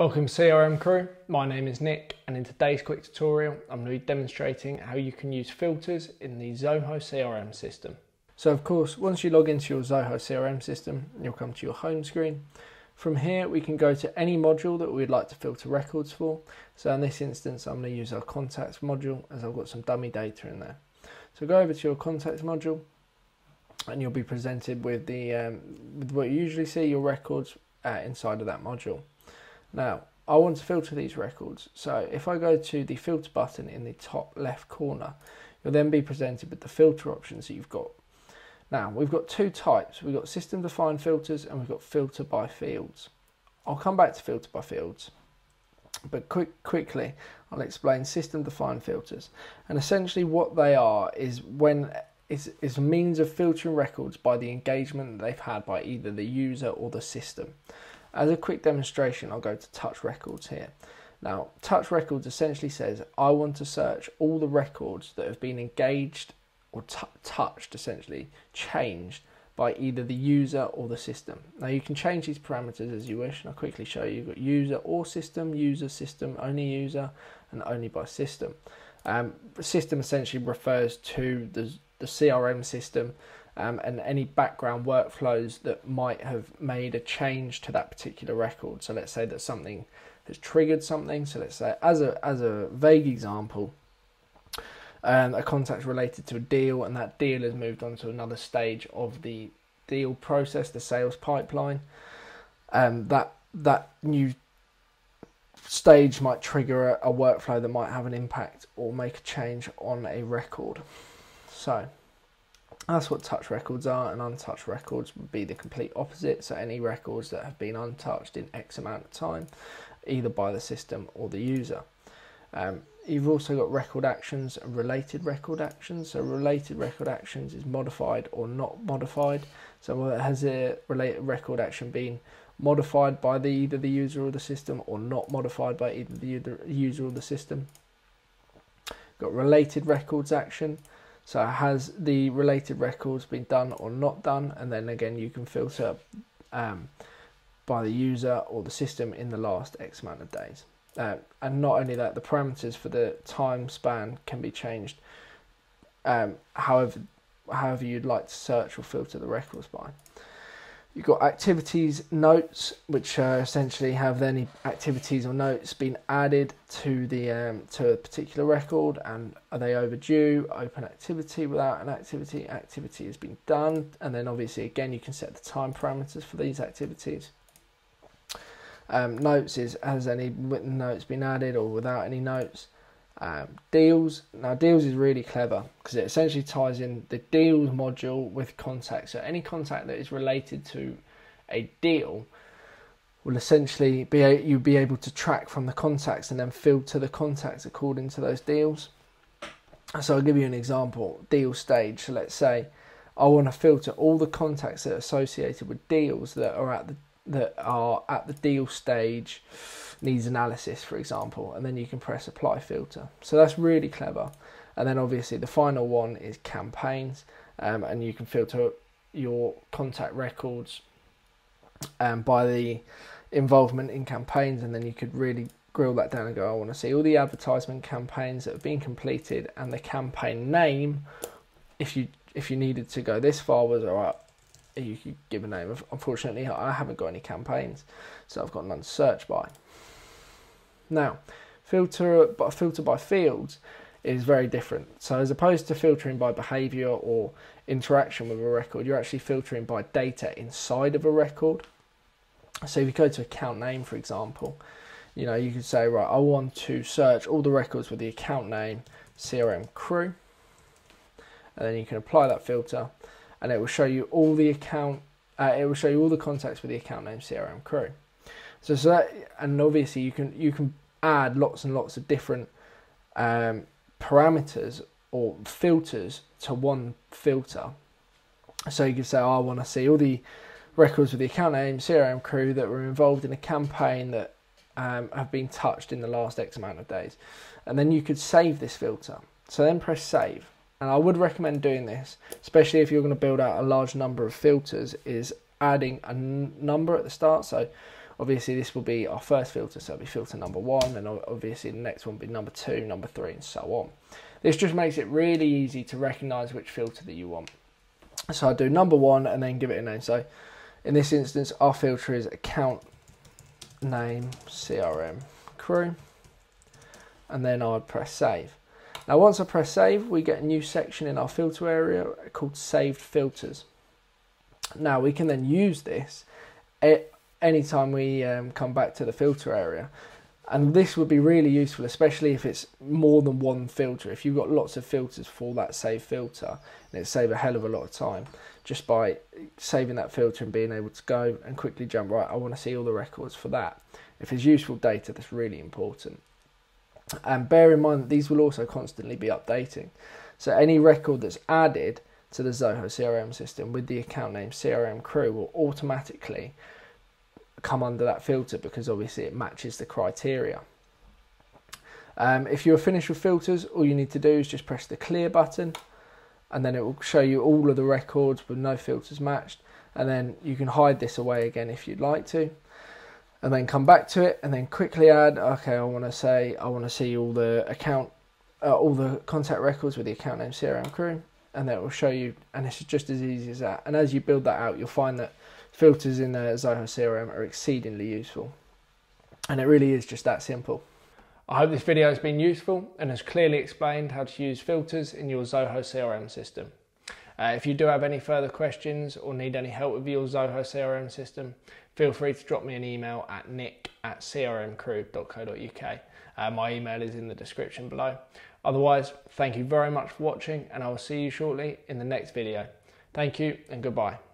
Welcome CRM crew, my name is Nick and in today's quick tutorial I'm going to be demonstrating how you can use filters in the Zoho CRM system. So of course once you log into your Zoho CRM system you'll come to your home screen. From here we can go to any module that we'd like to filter records for. So in this instance I'm going to use our contacts module as I've got some dummy data in there. So go over to your contacts module and you'll be presented with the um, with what you usually see your records uh, inside of that module. Now, I want to filter these records. So if I go to the filter button in the top left corner, you'll then be presented with the filter options that you've got. Now, we've got two types. We've got system defined filters and we've got filter by fields. I'll come back to filter by fields. But quick, quickly, I'll explain system defined filters. And essentially what they are is when is, a means of filtering records by the engagement that they've had by either the user or the system. As a quick demonstration, I'll go to touch records here. Now, touch records essentially says I want to search all the records that have been engaged or touched, essentially changed by either the user or the system. Now, you can change these parameters as you wish, and I'll quickly show you. You've got user or system, user, system, only user, and only by system. Um, system essentially refers to the, the CRM system um, and any background workflows that might have made a change to that particular record. So let's say that something has triggered something. So let's say as a as a vague example, um, a contact related to a deal, and that deal has moved on to another stage of the deal process, the sales pipeline. Um, that that new stage might trigger a, a workflow that might have an impact or make a change on a record. So that's what touch records are, and untouched records would be the complete opposite. So, any records that have been untouched in X amount of time, either by the system or the user. Um, you've also got record actions and related record actions. So, related record actions is modified or not modified. So, has a related record action been modified by the, either the user or the system, or not modified by either the user or the system? Got related records action. So has the related records been done or not done? And then again, you can filter um, by the user or the system in the last X amount of days. Uh, and not only that, the parameters for the time span can be changed um, however, however you'd like to search or filter the records by. You've got activities notes, which uh, essentially have any activities or notes been added to the um, to a particular record, and are they overdue? Open activity without an activity. Activity has been done, and then obviously again you can set the time parameters for these activities. Um, notes is has any written notes been added or without any notes. Um, deals now deals is really clever because it essentially ties in the deals module with contact. So any contact that is related to a deal will essentially be a, you'll be able to track from the contacts and then filter the contacts according to those deals. So I'll give you an example. Deal stage. So let's say I want to filter all the contacts that are associated with deals that are at the that are at the deal stage needs analysis, for example, and then you can press apply filter. So that's really clever. And then obviously the final one is campaigns, um, and you can filter your contact records um, by the involvement in campaigns, and then you could really grill that down and go, I want to see all the advertisement campaigns that have been completed and the campaign name. If you if you needed to go this far, was all right. You could give a name. Of unfortunately, I haven't got any campaigns, so I've got none to search by. Now, filter but filter by fields is very different. So as opposed to filtering by behavior or interaction with a record, you're actually filtering by data inside of a record. So if you go to account name, for example, you know, you could say, right, I want to search all the records with the account name CRM crew. And then you can apply that filter and it will show you all the account, uh, it will show you all the contacts with the account name CRM crew. So, so that, and obviously you can you can add lots and lots of different um, parameters or filters to one filter. So you can say, oh, I want to see all the records with the account name, CRM crew that were involved in a campaign that um, have been touched in the last X amount of days. And then you could save this filter. So then press save. And I would recommend doing this, especially if you're going to build out a large number of filters, is adding a number at the start. So Obviously, this will be our first filter, so it'll be filter number one, and obviously the next one will be number two, number three, and so on. This just makes it really easy to recognize which filter that you want. So I do number one and then give it a name. So in this instance, our filter is account name CRM crew, and then I'd press save. Now, once I press save, we get a new section in our filter area called saved filters. Now, we can then use this anytime we um, come back to the filter area. And this would be really useful, especially if it's more than one filter. If you've got lots of filters for that save filter, and it save a hell of a lot of time just by saving that filter and being able to go and quickly jump right. I want to see all the records for that. If it's useful data, that's really important. And bear in mind that these will also constantly be updating. So any record that's added to the Zoho CRM system with the account name CRM Crew will automatically come under that filter because obviously it matches the criteria. Um, if you're finished with filters, all you need to do is just press the clear button and then it will show you all of the records with no filters matched and then you can hide this away again if you'd like to and then come back to it and then quickly add okay I want to say I want to see all the account uh, all the contact records with the account name CRM crew and that will show you and it's just as easy as that and as you build that out you'll find that filters in the Zoho CRM are exceedingly useful and it really is just that simple. I hope this video has been useful and has clearly explained how to use filters in your Zoho CRM system. Uh, if you do have any further questions or need any help with your Zoho CRM system, feel free to drop me an email at nick at crmcrew.co.uk. Uh, my email is in the description below. Otherwise, thank you very much for watching and I will see you shortly in the next video. Thank you and goodbye.